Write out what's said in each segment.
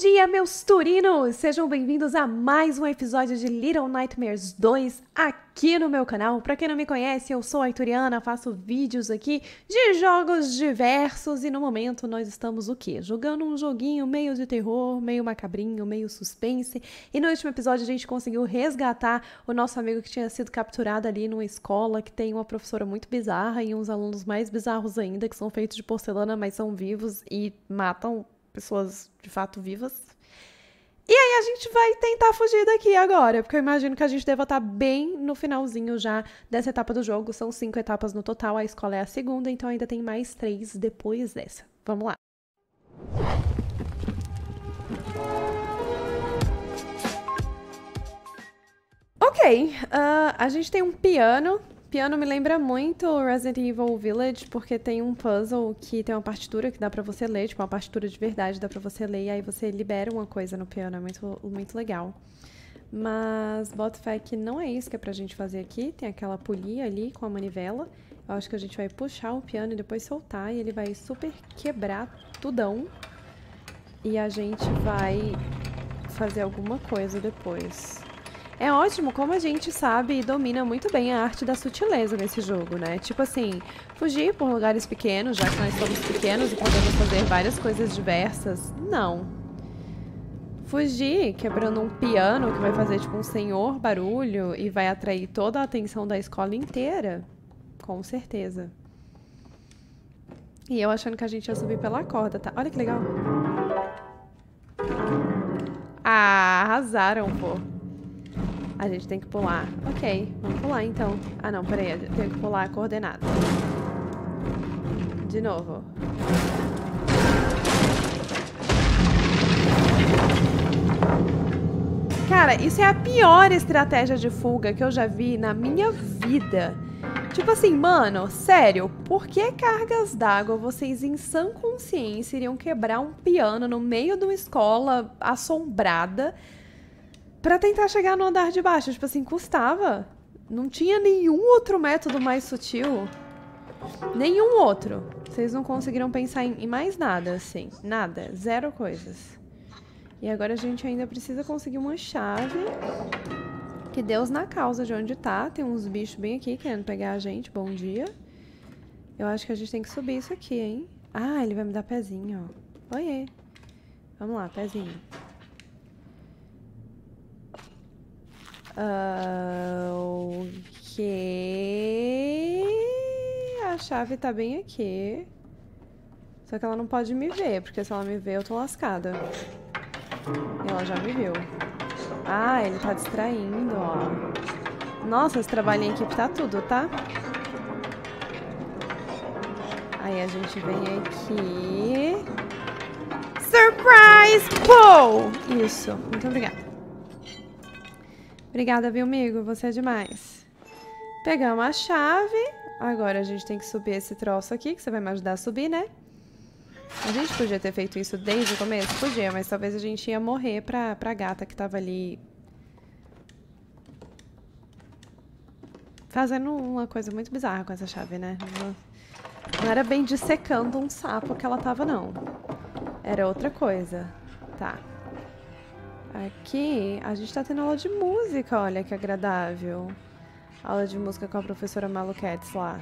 dia, meus turinos! Sejam bem-vindos a mais um episódio de Little Nightmares 2 aqui no meu canal. Para quem não me conhece, eu sou a Ituriana, faço vídeos aqui de jogos diversos e no momento nós estamos o quê? Jogando um joguinho meio de terror, meio macabrinho, meio suspense. E no último episódio a gente conseguiu resgatar o nosso amigo que tinha sido capturado ali numa escola que tem uma professora muito bizarra e uns alunos mais bizarros ainda que são feitos de porcelana, mas são vivos e matam pessoas de fato vivas. E aí a gente vai tentar fugir daqui agora, porque eu imagino que a gente deva estar bem no finalzinho já dessa etapa do jogo. São cinco etapas no total, a escola é a segunda, então ainda tem mais três depois dessa. Vamos lá. Ok, uh, a gente tem um piano Piano me lembra muito Resident Evil Village, porque tem um puzzle que tem uma partitura que dá pra você ler, tipo uma partitura de verdade, dá pra você ler, e aí você libera uma coisa no piano, é muito, muito legal. Mas bota fé que não é isso que é pra gente fazer aqui, tem aquela polia ali com a manivela. Eu acho que a gente vai puxar o piano e depois soltar, e ele vai super quebrar tudão. E a gente vai fazer alguma coisa depois. É ótimo como a gente sabe e domina muito bem a arte da sutileza nesse jogo, né? Tipo assim, fugir por lugares pequenos, já que nós somos pequenos e podemos fazer várias coisas diversas. Não. Fugir quebrando um piano que vai fazer tipo um senhor barulho e vai atrair toda a atenção da escola inteira. Com certeza. E eu achando que a gente ia subir pela corda, tá? Olha que legal. Ah, arrasaram, pô. A gente tem que pular. Ok, vamos pular então. Ah não, peraí, eu tenho que pular a coordenada. De novo. Cara, isso é a pior estratégia de fuga que eu já vi na minha vida. Tipo assim, mano, sério, por que cargas d'água vocês em sã consciência iriam quebrar um piano no meio de uma escola assombrada para tentar chegar no andar de baixo. Tipo assim, custava. Não tinha nenhum outro método mais sutil. Nenhum outro. Vocês não conseguiram pensar em, mais nada, assim. Nada. Zero coisas. E agora a gente ainda precisa conseguir uma chave. Que Deus na causa de onde tá. Tem uns bichos bem aqui querendo pegar a gente. Bom dia. Eu acho que a gente tem que subir isso aqui, hein? Ah, ele vai me dar pezinho, ó. Oiê. Vamos lá, pezinho. Uh, ok. A chave tá bem aqui. Só que ela não pode me ver, porque se ela me ver, eu tô lascada. Ela já me viu. Ah, ele tá distraindo, ó. Nossa, esse trabalho em equipe tá tudo, tá? Aí a gente vem aqui. Surprise! Pô! Isso. Muito obrigada. Obrigada, viu, amigo? Você é demais. Pegamos a chave. Agora a gente tem que subir esse troço aqui, que você vai me ajudar a subir, né? A gente podia ter feito isso desde o começo? Podia, mas talvez a gente ia morrer pra, pra gata que tava ali... Fazendo uma coisa muito bizarra com essa chave, né? Não era bem dissecando um sapo que ela tava, não. Era outra coisa. Tá. Aqui, a gente tá tendo aula de música, olha que agradável. Aula de música com a professora Maluquetes lá.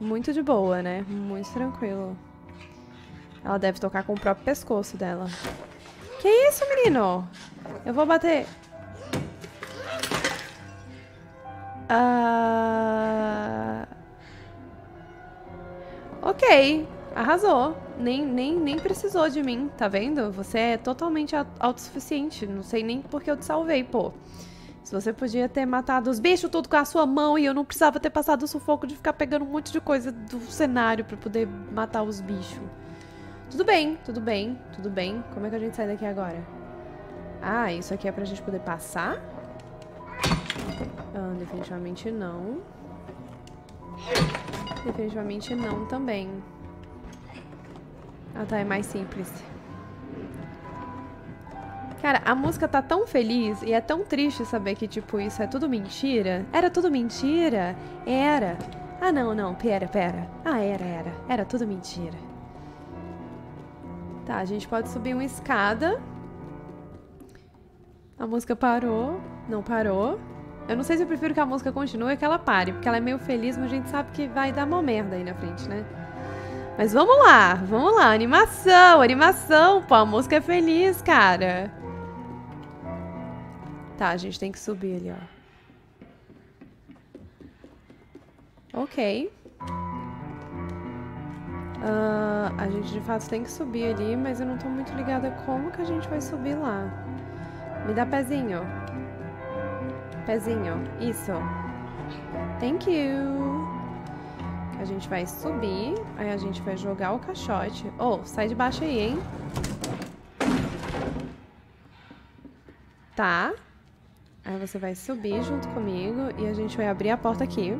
Muito de boa, né? Muito tranquilo. Ela deve tocar com o próprio pescoço dela. Que isso, menino? Eu vou bater... Uh... Ok. Arrasou. Nem, nem, nem precisou de mim, tá vendo? Você é totalmente autossuficiente. Não sei nem porque eu te salvei, pô. Se você podia ter matado os bichos tudo com a sua mão e eu não precisava ter passado o sufoco de ficar pegando um monte de coisa do cenário pra poder matar os bichos. Tudo bem, tudo bem, tudo bem. Como é que a gente sai daqui agora? Ah, isso aqui é pra gente poder passar? Ah, definitivamente não. Definitivamente não também. Ah tá, é mais simples. Cara, a música tá tão feliz e é tão triste saber que, tipo, isso é tudo mentira. Era tudo mentira? Era. Ah, não, não, pera, pera. Ah, era, era. Era tudo mentira. Tá, a gente pode subir uma escada A música parou. Não parou. Eu não sei se eu prefiro que a música continue ou que ela pare, porque ela é meio feliz, mas a gente sabe que vai dar uma merda aí na frente, né? Mas vamos lá, vamos lá. Animação, animação, pô. A música é feliz, cara. Tá, a gente tem que subir ali, ó. Ok. Uh, a gente de fato tem que subir ali, mas eu não tô muito ligada como que a gente vai subir lá. Me dá pezinho. Pezinho. Isso. Thank you. A gente vai subir, aí a gente vai jogar o caixote. Oh, sai de baixo aí, hein? Tá. Aí você vai subir junto comigo e a gente vai abrir a porta aqui.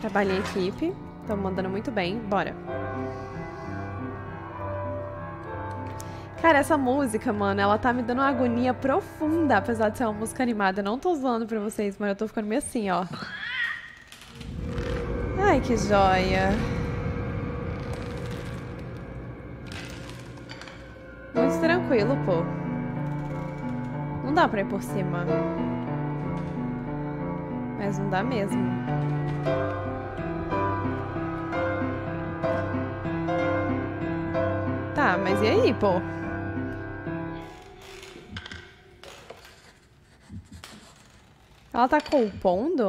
Trabalhei equipe. Estamos mandando muito bem. Bora. Cara, essa música, mano, ela tá me dando uma agonia profunda, apesar de ser uma música animada. Eu não tô zoando pra vocês, mas eu tô ficando meio assim, ó. Ai, que joia. Muito tranquilo, pô. Não dá pra ir por cima. Mas não dá mesmo. Tá, mas e aí, pô? Ela tá compondo?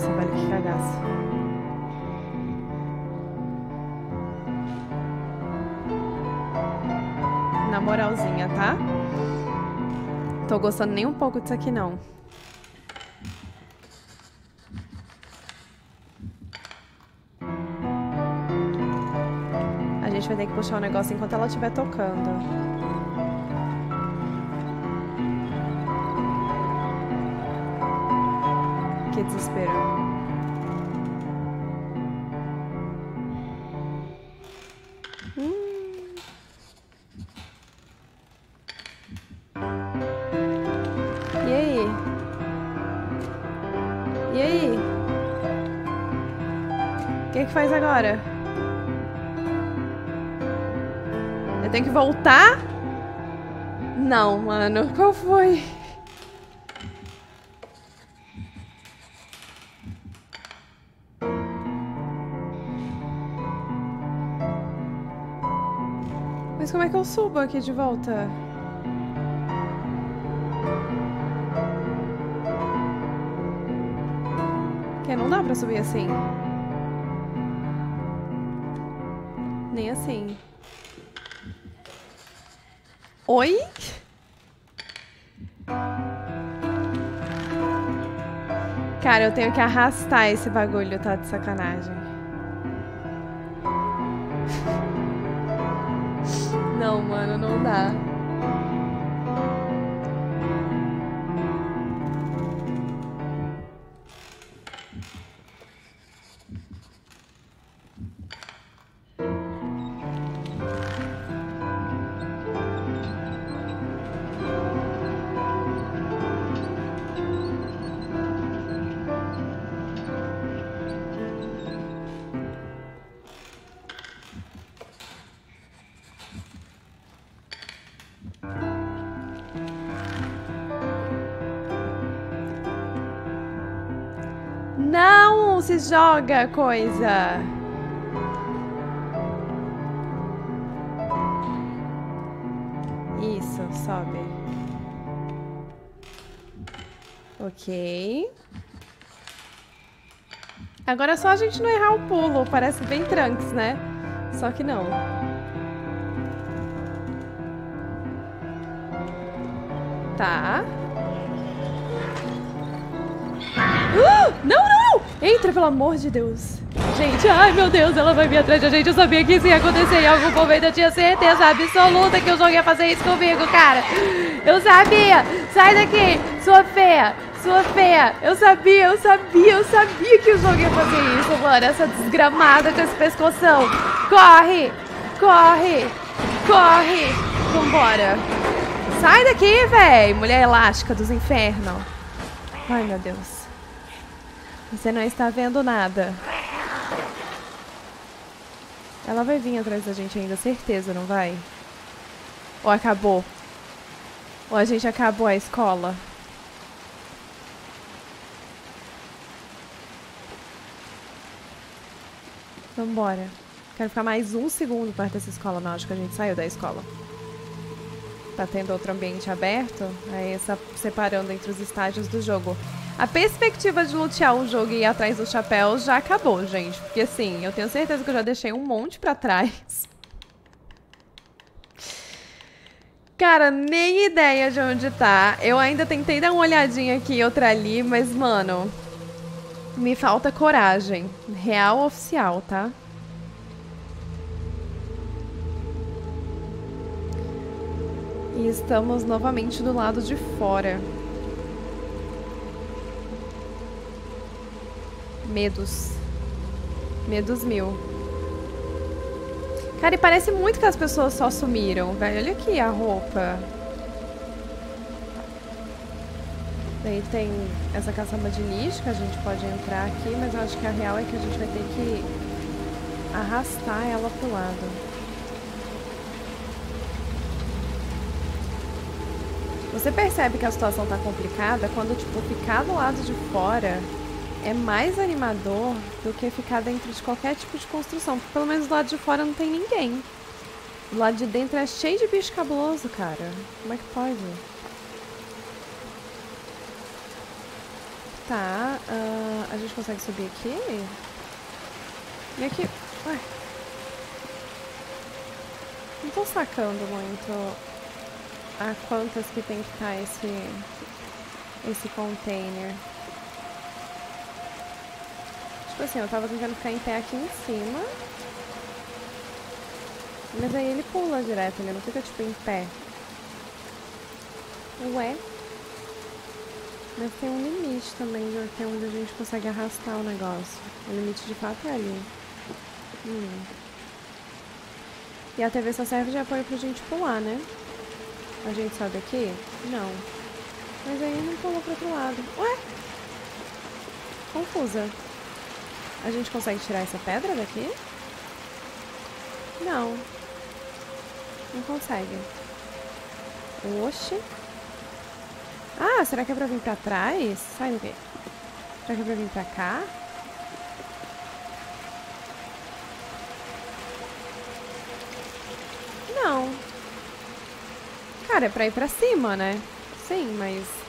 Nossa, velho, que cagaço. Na moralzinha, tá? Tô gostando nem um pouco disso aqui, não. A gente vai ter que puxar o negócio enquanto ela estiver tocando. Que. Hum. E aí? E aí? O que, que faz agora? Eu tenho que voltar? Não, mano. Qual foi? Que eu subo aqui de volta? Que não dá pra subir assim. Nem assim. Oi? Cara, eu tenho que arrastar esse bagulho, tá de sacanagem. Não, mano, não dá. Se joga coisa. Isso, sobe. Ok. Agora é só a gente não errar o pulo. Parece bem Trunks, né? Só que não. Tá. Uh, não, não! Entra, pelo amor de Deus. Gente, ai meu Deus, ela vai vir atrás da gente. Eu sabia que isso ia acontecer em algum momento. Eu tinha certeza absoluta que o jogo ia fazer isso comigo, cara. Eu sabia. Sai daqui, sua feia. Sua feia. Eu sabia, eu sabia, eu sabia que o jogo ia fazer isso, mano. Essa desgramada com esse pescoção. Corre, corre, corre. Vambora. Sai daqui, velho. Mulher elástica dos infernos. Ai, meu Deus. Você não está vendo nada. Ela vai vir atrás da gente ainda, certeza, não vai? Ou acabou? Ou a gente acabou a escola? Vambora. Quero ficar mais um segundo perto dessa escola. Não, acho que a gente saiu da escola. Tá tendo outro ambiente aberto. Aí essa, separando entre os estágios do jogo. A perspectiva de lutear o jogo e ir atrás do chapéu já acabou, gente. Porque assim, eu tenho certeza que eu já deixei um monte pra trás. Cara, nem ideia de onde tá. Eu ainda tentei dar uma olhadinha aqui e outra ali, mas, mano... Me falta coragem. Real oficial, tá? E estamos novamente do lado de fora. Medos. Medos mil. Cara, e parece muito que as pessoas só sumiram, velho. Olha aqui a roupa. Daí tem essa caçamba de lixo que a gente pode entrar aqui, mas eu acho que a real é que a gente vai ter que arrastar ela pro lado. Você percebe que a situação tá complicada quando, tipo, ficar do lado de fora é mais animador do que ficar dentro de qualquer tipo de construção. Porque pelo menos do lado de fora não tem ninguém. Do lado de dentro é cheio de bicho cabuloso, cara. Como é que pode? Tá, uh, a gente consegue subir aqui? E aqui... Ué. Não tô sacando muito a quantas que tem que estar tá esse, esse container. Tipo assim, eu tava tentando ficar em pé aqui em cima. Mas aí ele pula direto, ele não fica tipo em pé. Ué? Mas tem um limite também de até onde a gente consegue arrastar o negócio. O limite de fato é ali. Hum. E a TV só serve de apoio pra gente pular, né? A gente sobe aqui? Não. Mas aí não pulou pro outro lado. Ué? Confusa. A gente consegue tirar essa pedra daqui? Não. Não consegue. Oxi. Ah, será que é pra vir pra trás? Sai daqui. Será que é pra vir pra cá? Não. Cara, é pra ir pra cima, né? Sim, mas...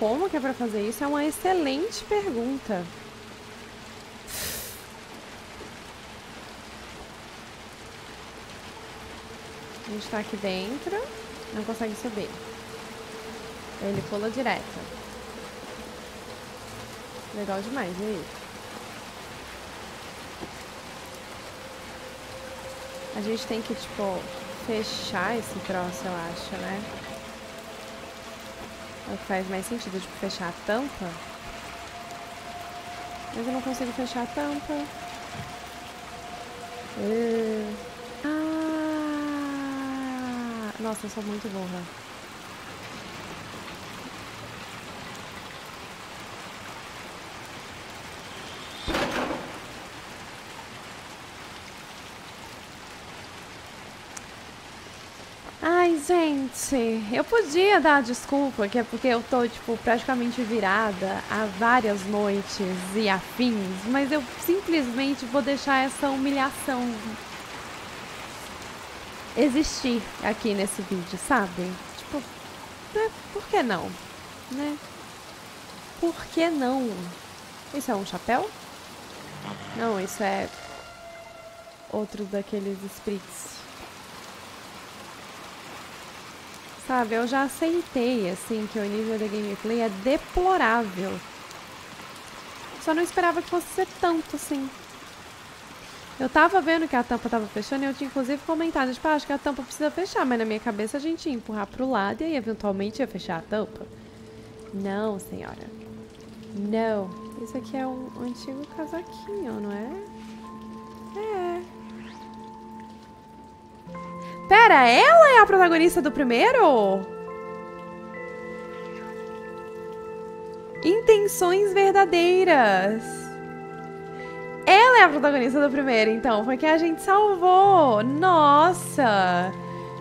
Como que é pra fazer isso? É uma excelente pergunta. A gente tá aqui dentro, não consegue subir. Ele pula direto. Legal demais, e aí? A gente tem que, tipo, fechar esse troço, eu acho, né? O que faz mais sentido, tipo, fechar a tampa. Mas eu não consigo fechar a tampa. Uh. Ah! Nossa, eu sou muito burra. Gente, eu podia dar desculpa, que é porque eu tô, tipo, praticamente virada há várias noites e afins, mas eu simplesmente vou deixar essa humilhação existir aqui nesse vídeo, sabe? Tipo, né? por que não? Né? Por que não? Isso é um chapéu? Não, isso é outro daqueles spritz. Sabe, eu já aceitei, assim, que o nível da gameplay é deplorável. Só não esperava que fosse ser tanto, assim. Eu tava vendo que a tampa tava fechando e eu tinha inclusive comentado, tipo, ah, acho que a tampa precisa fechar, mas na minha cabeça a gente ia empurrar pro lado e aí eventualmente ia fechar a tampa. Não, senhora. Não. Isso aqui é um antigo casaquinho, não é? É. Pera, ela é a protagonista do primeiro? Intenções verdadeiras. Ela é a protagonista do primeiro, então, porque a gente salvou. Nossa!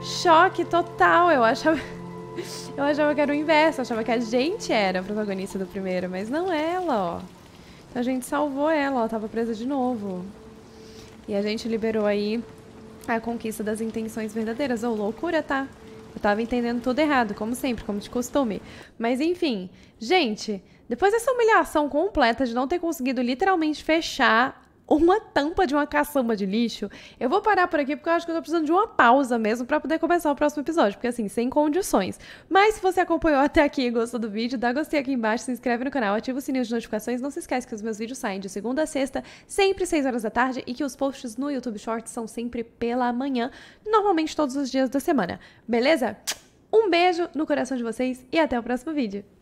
Choque total. Eu achava. Eu achava que era o inverso, eu achava que a gente era a protagonista do primeiro, mas não ela, ó. Então a gente salvou ela, ela tava presa de novo. E a gente liberou aí a conquista das intenções verdadeiras. Ou oh, loucura, tá? Eu tava entendendo tudo errado, como sempre, como de costume. Mas enfim, gente, depois dessa humilhação completa de não ter conseguido literalmente fechar uma tampa de uma caçamba de lixo, eu vou parar por aqui porque eu acho que eu tô precisando de uma pausa mesmo para poder começar o próximo episódio, porque assim, sem condições. Mas se você acompanhou até aqui e gostou do vídeo, dá gostei aqui embaixo, se inscreve no canal, ativa o sininho de notificações, não se esquece que os meus vídeos saem de segunda a sexta, sempre 6 horas da tarde, e que os posts no YouTube Shorts são sempre pela manhã, normalmente todos os dias da semana. Beleza? Um beijo no coração de vocês e até o próximo vídeo.